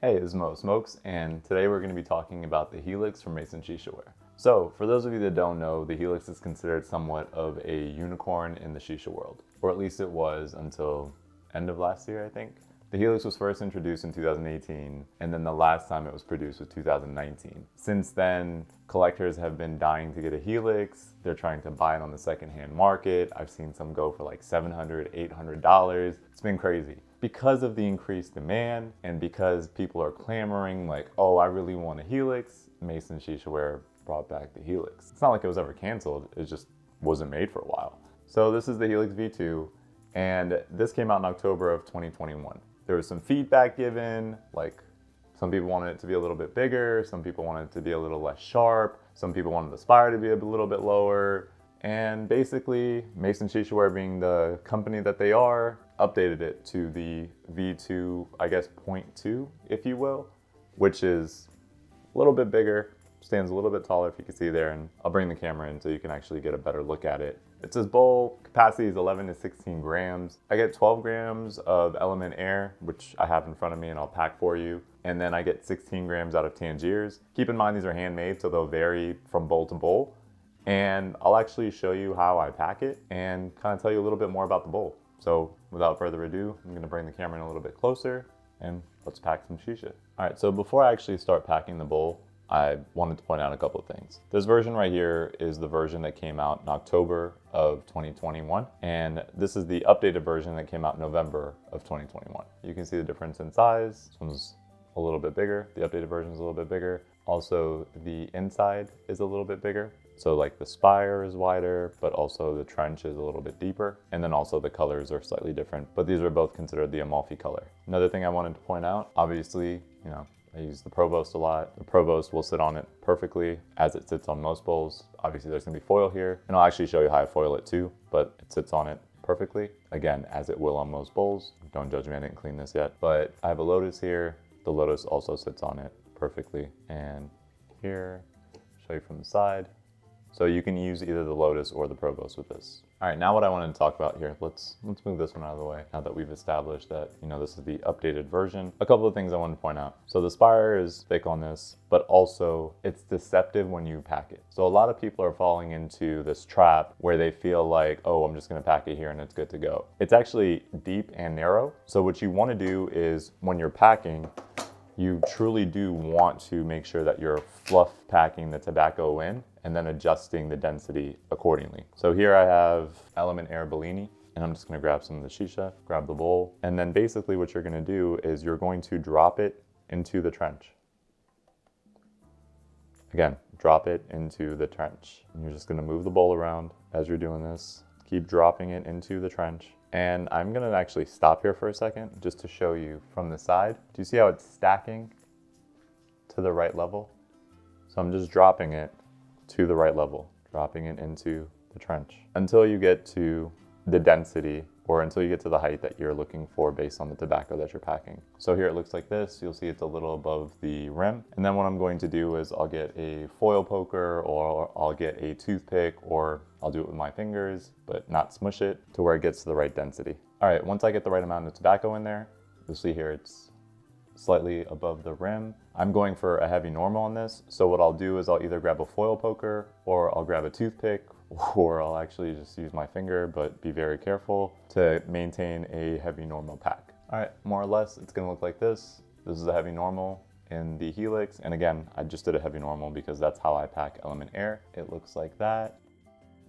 Hey, it's Moa Smokes, and today we're going to be talking about the Helyx from Mason Shishaware. So, for those of you that don't know, the Helyx is considered somewhat of a unicorn in the shisha world, or at least it was until end of last year, I think. The Helyx was first introduced in 2018, and then the last time it was produced was 2019. Since then, collectors have been dying to get a Helyx. They're trying to buy it on the secondhand market. I've seen some go for like $700, $800. It's been crazy. Because of the increased demand and because people are clamoring like, oh, I really want a Helyx, Mason Shisha brought back the Helyx. It's not like it was ever canceled, it just wasn't made for a while. So this is the Helyx V2, and this came out in October of 2021 there was some feedback given, like some people wanted it to be a little bit bigger, some people wanted it to be a little less sharp, some people wanted the spire to be a little bit lower. And basically, Mason Shisha being the company that they are, updated it to the V2, I guess, 0.2, if you will, which is a little bit bigger, stands a little bit taller if you can see there, and I'll bring the camera in so you can actually get a better look at it. It says bowl capacity is 11 to 16 grams. I get 12 grams of Element Air, which I have in front of me and I'll pack for you. And then I get 16 grams out of Tangiers. Keep in mind these are handmade, so they'll vary from bowl to bowl. And I'll actually show you how I pack it and kind of tell you a little bit more about the bowl. So without further ado, I'm gonna bring the camera in a little bit closer and let's pack some shisha. All right, so before I actually start packing the bowl, I wanted to point out a couple of things. This version right here is the version that came out in October of 2021, and this is the updated version that came out in November of 2021. You can see the difference in size. This one's a little bit bigger. The updated version is a little bit bigger. Also, the inside is a little bit bigger. So like the spire is wider, but also the trench is a little bit deeper. And then also the colors are slightly different, but these are both considered the Amalfi color. Another thing I wanted to point out, obviously, you know, I use the Provost a lot. The Provost will sit on it perfectly as it sits on most bowls. Obviously there's gonna be foil here and I'll actually show you how I foil it too, but it sits on it perfectly. Again, as it will on most bowls. Don't judge me, I didn't clean this yet. But I have a Lotus here. The Lotus also sits on it perfectly. And here, show you from the side. So you can use either the Lotus or the Provost with this. All right, now what I wanted to talk about here, let's let's move this one out of the way now that we've established that, you know, this is the updated version. A couple of things I wanted to point out. So the spire is thick on this, but also it's deceptive when you pack it. So a lot of people are falling into this trap where they feel like, oh, I'm just gonna pack it here and it's good to go. It's actually deep and narrow. So what you wanna do is when you're packing, you truly do want to make sure that you're fluff packing the tobacco in and then adjusting the density accordingly. So here I have Element Air Bellini, and I'm just gonna grab some of the shisha, grab the bowl, and then basically what you're gonna do is you're going to drop it into the trench. Again, drop it into the trench. And you're just gonna move the bowl around as you're doing this. Keep dropping it into the trench. And I'm gonna actually stop here for a second just to show you from the side. Do you see how it's stacking to the right level? So I'm just dropping it to the right level, dropping it into the trench until you get to the density or until you get to the height that you're looking for based on the tobacco that you're packing. So here it looks like this. You'll see it's a little above the rim. And then what I'm going to do is I'll get a foil poker or I'll get a toothpick or I'll do it with my fingers, but not smush it to where it gets to the right density. All right, once I get the right amount of tobacco in there, you'll see here it's slightly above the rim. I'm going for a heavy normal on this. So what I'll do is I'll either grab a foil poker or I'll grab a toothpick or I'll actually just use my finger, but be very careful to maintain a heavy normal pack. All right, more or less, it's gonna look like this. This is a heavy normal in the Helyx. And again, I just did a heavy normal because that's how I pack Element Air. It looks like that.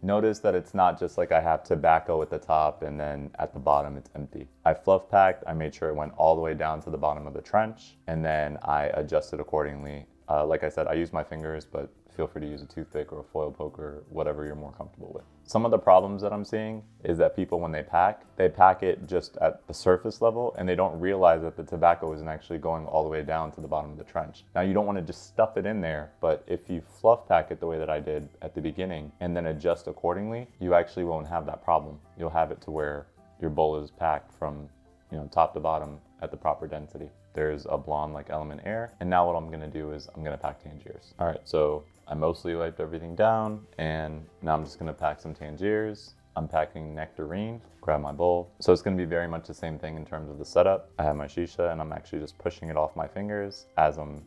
Notice that it's not just like I have tobacco at the top and then at the bottom it's empty. I fluff packed, I made sure it went all the way down to the bottom of the trench and then I adjusted accordingly. Uh, like I said, I use my fingers, but feel free to use a toothpick or a foil poker, whatever you're more comfortable with. Some of the problems that I'm seeing is that people, when they pack, they pack it just at the surface level and they don't realize that the tobacco isn't actually going all the way down to the bottom of the trench. Now, you don't want to just stuff it in there, but if you fluff pack it the way that I did at the beginning and then adjust accordingly, you actually won't have that problem. You'll have it to where your bowl is packed from you know, top to bottom at the proper density. There's a blonde like element air. And now what I'm gonna do is I'm gonna pack Tangiers. All right, so I mostly wiped everything down and now I'm just gonna pack some Tangiers I'm packing nectarine, grab my bowl. So it's gonna be very much the same thing in terms of the setup. I have my shisha and I'm actually just pushing it off my fingers as I'm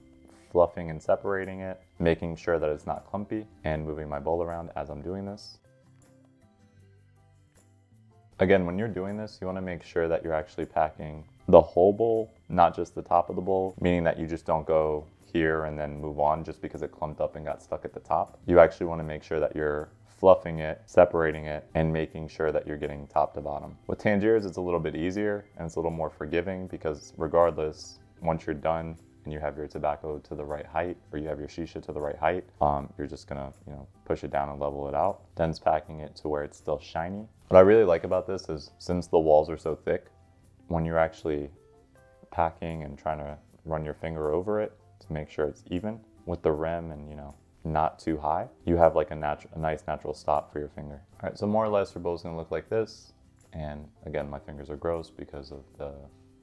fluffing and separating it, making sure that it's not clumpy and moving my bowl around as I'm doing this. Again, when you're doing this, you wanna make sure that you're actually packing the whole bowl, not just the top of the bowl, meaning that you just don't go here and then move on just because it clumped up and got stuck at the top. You actually wanna make sure that you're fluffing it, separating it, and making sure that you're getting top to bottom. With Tangiers, it's a little bit easier and it's a little more forgiving because regardless, once you're done and you have your tobacco to the right height or you have your shisha to the right height, um, you're just gonna you know push it down and level it out. Then's packing it to where it's still shiny. What I really like about this is since the walls are so thick, when you're actually packing and trying to run your finger over it to make sure it's even with the rim and you know not too high, you have like a, natural, a nice natural stop for your finger. All right, so more or less your bowl's gonna look like this. And again, my fingers are gross because of the,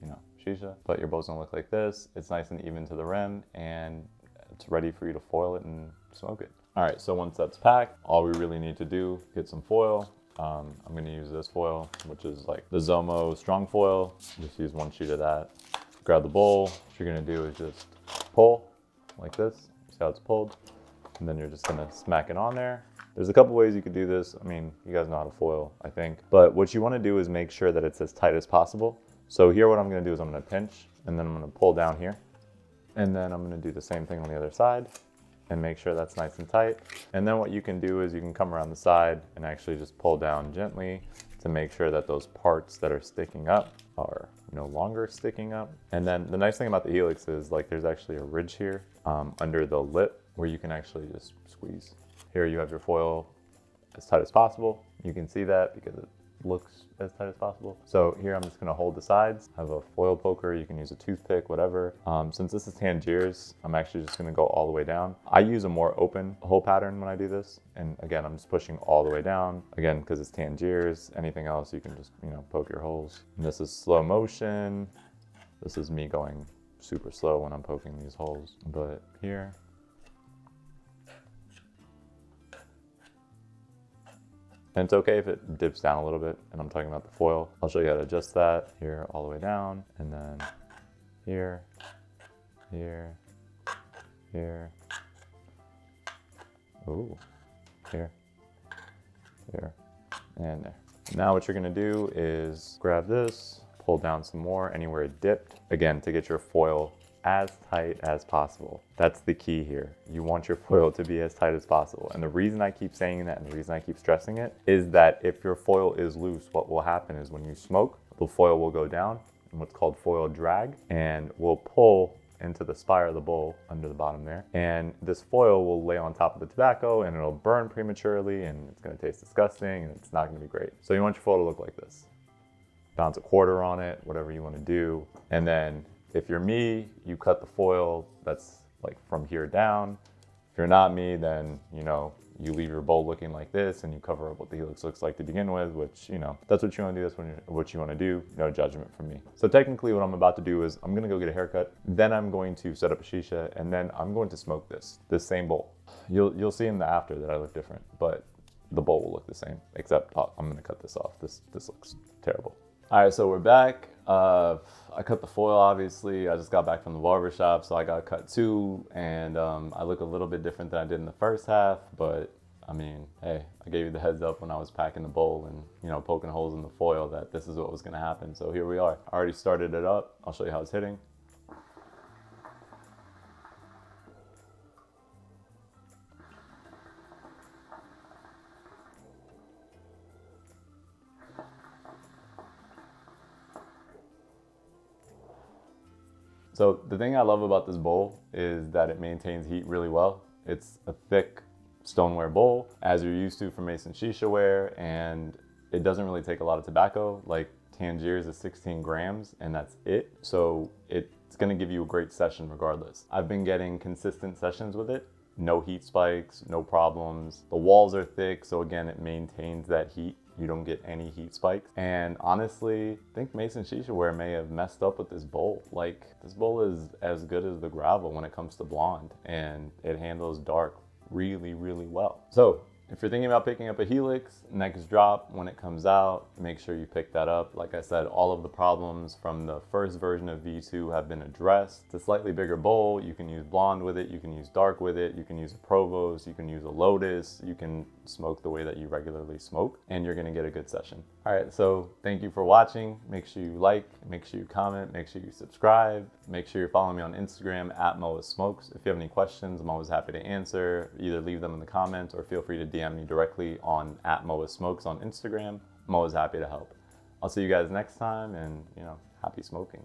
you know, shisha, but your bowl's gonna look like this. It's nice and even to the rim and it's ready for you to foil it and smoke it. All right, so once that's packed, all we really need to do, get some foil. Um, I'm gonna use this foil, which is like the Zomo strong foil. Just use one sheet of that. Grab the bowl. What you're gonna do is just pull like this. See how it's pulled? and then you're just gonna smack it on there. There's a couple ways you could do this. I mean, you guys know how to foil, I think. But what you wanna do is make sure that it's as tight as possible. So here what I'm gonna do is I'm gonna pinch and then I'm gonna pull down here. And then I'm gonna do the same thing on the other side and make sure that's nice and tight. And then what you can do is you can come around the side and actually just pull down gently to make sure that those parts that are sticking up are no longer sticking up. And then the nice thing about the Helyx is like there's actually a ridge here um, under the lip where you can actually just squeeze. Here you have your foil as tight as possible. You can see that because it looks as tight as possible. So here I'm just gonna hold the sides, I have a foil poker, you can use a toothpick, whatever. Um, since this is Tangiers, I'm actually just gonna go all the way down. I use a more open hole pattern when I do this. And again, I'm just pushing all the way down. Again, because it's Tangiers, anything else, you can just, you know, poke your holes. And this is slow motion. This is me going super slow when I'm poking these holes. But here, And it's okay if it dips down a little bit, and I'm talking about the foil. I'll show you how to adjust that here all the way down, and then here, here, here, ooh, here, here, and there. Now what you're gonna do is grab this, pull down some more anywhere it dipped, again, to get your foil as tight as possible. That's the key here. You want your foil to be as tight as possible. And the reason I keep saying that and the reason I keep stressing it is that if your foil is loose, what will happen is when you smoke, the foil will go down in what's called foil drag and will pull into the spire of the bowl under the bottom there. And this foil will lay on top of the tobacco and it'll burn prematurely and it's gonna taste disgusting and it's not gonna be great. So you want your foil to look like this. Bounce a quarter on it, whatever you wanna do. And then if you're me, you cut the foil that's like from here down. If you're not me, then, you know, you leave your bowl looking like this and you cover up what the helyx looks like to begin with, which, you know, that's what you want to do. That's what you want to do. No judgment from me. So technically what I'm about to do is I'm going to go get a haircut. Then I'm going to set up a shisha and then I'm going to smoke this, this same bowl. You'll, you'll see in the after that I look different, but the bowl will look the same, except oh, I'm going to cut this off. This, this looks terrible. All right, so we're back. Uh, I cut the foil, obviously. I just got back from the barber shop, so I got cut too. And um, I look a little bit different than I did in the first half, but I mean, hey, I gave you the heads up when I was packing the bowl and, you know, poking holes in the foil that this is what was gonna happen. So here we are. I already started it up. I'll show you how it's hitting. So the thing I love about this bowl is that it maintains heat really well. It's a thick stoneware bowl as you're used to from Mason Shishaware and it doesn't really take a lot of tobacco like Tangiers is 16 grams and that's it. So it's gonna give you a great session regardless. I've been getting consistent sessions with it. No heat spikes, no problems. The walls are thick, so again, it maintains that heat you don't get any heat spikes. And honestly, I think Mason Shishaware may have messed up with this bowl. Like this bowl is as good as the Gravyl when it comes to blonde and it handles dark really, really well. So If you're thinking about picking up a Helyx, next drop, when it comes out, make sure you pick that up. Like I said, all of the problems from the first version of V2 have been addressed. It's a slightly bigger bowl. You can use blonde with it. You can use dark with it. You can use a Provost. You can use a Lotus. You can smoke the way that you regularly smoke and you're gonna get a good session. All right, so thank you for watching. Make sure you like, make sure you comment, make sure you subscribe. Make sure you're following me on Instagram at Moa Smokes. If you have any questions, I'm always happy to answer. Either leave them in the comments or feel free to DM me directly on at Moa Smokes on Instagram. I'm always happy to help. I'll see you guys next time and, you know, happy smoking.